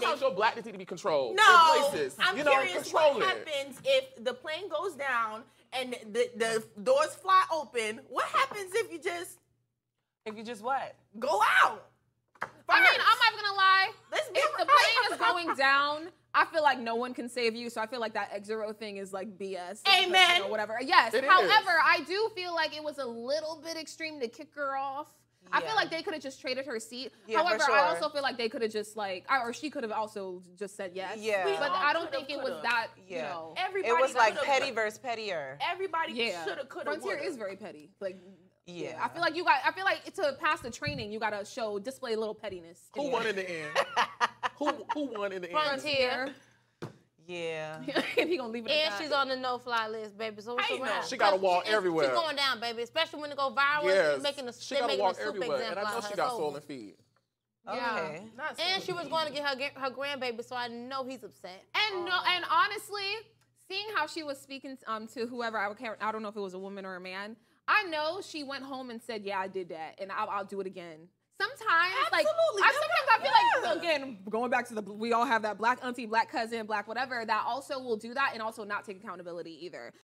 sometimes your blackness need to be controlled. No, places. I'm you know, curious control what it. happens if the plane goes down and the, the doors fly open. What happens if you just If you just what? go out? I mean, I'm not gonna lie. Let's be If the plane is going down, I feel like no one can save you. So I feel like that exit row thing is like BS. Amen. Or whatever. Yes. It is. However, I do feel like it was a little bit extreme to kick her off. I feel like they could have just traded her seat. Yeah, for However, I also feel like they could have just like, or she could have also just said yes. Yeah. But I don't think it was coulda. that. You Yeah. know. Everybody It was like coulda- petty versus pettier. Everybody Yeah. shoulda, coulda, Frontier woulda. is very petty. Like. Yeah. I feel like you got. I feel like to pass the training, you gotta show display a little pettiness. Who won in the end? who who won in the end? Frontier. Yeah. and he gonna leave it. And she's on the no-fly list, baby. So what's know. around? She got a walk She's- everywhere. She's going down, baby. Especially when it go viral. Yes, She's making a, she got to making walk a everywhere, and I know she got It's stolen over. feed. Yeah. Okay. Not And she was going to get her her grandbaby, so I know he's upset. And no, and honestly, seeing how she was speaking um, to whoever I can't, I don't know if it was a woman or a man. I know she went home and said, "Yeah, I did that, and I'll, I'll do it again." Sometimes, like, I, sometimes I feel like again, going back to the we all have that black auntie, black cousin, black whatever that also will do that and also not take accountability either.